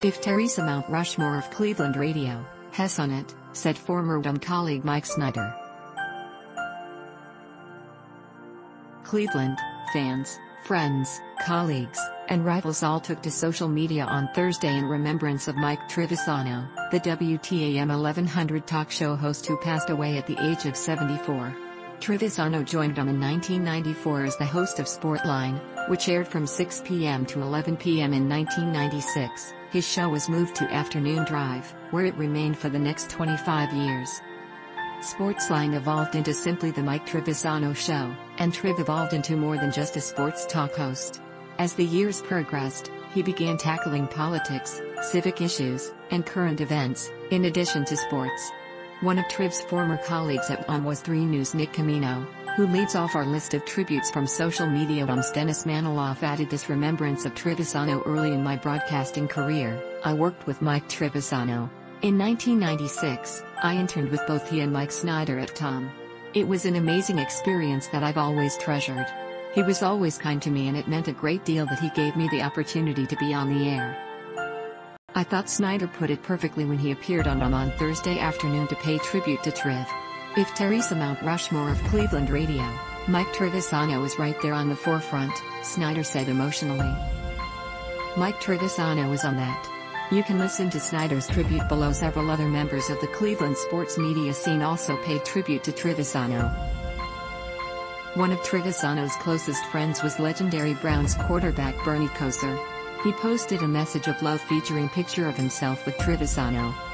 If Teresa Mount Rushmore of Cleveland radio, has on it, said former WTAM colleague Mike Snyder. Cleveland, fans, friends, colleagues, and rivals all took to social media on Thursday in remembrance of Mike Trivisonno, the WTAM 1100 talk show host who passed away at the age of 74. Trivisonno joined them in 1994 as the host of Sportline, which aired from 6 p.m. to 11 p.m. in 1996. His show was moved to Afternoon Drive, where it remained for the next 25 years. Sportsline evolved into simply the Mike Trivisonno Show, and Triv evolved into more than just a sports talk host. As the years progressed, he began tackling politics, civic issues, and current events, in addition to sports. One of Triv's former colleagues at WTAM was 3 News Nick Camino, who leads off our list of tributes from social media. WTAM's Dennis Manoloff added this remembrance of Trivisonno early in my broadcasting career. I worked with Mike Trivisonno. In 1996, I interned with both he and Mike Snyder at Tom. It was an amazing experience that I've always treasured. He was always kind to me and it meant a great deal that he gave me the opportunity to be on the air. I thought Snyder put it perfectly when he appeared on WTAM on Thursday afternoon to pay tribute to Triv. If Teresa Mount Rushmore of Cleveland radio, Mike Trivisonno is right there on the forefront, Snyder said emotionally. Mike Trivisonno was on that. You can listen to Snyder's tribute below several other members of the Cleveland sports media scene also paid tribute to Trivisonno. One of Trivisonno's closest friends was legendary Browns quarterback Bernie Kosar. He posted a message of love featuring picture of himself with Trivisonno.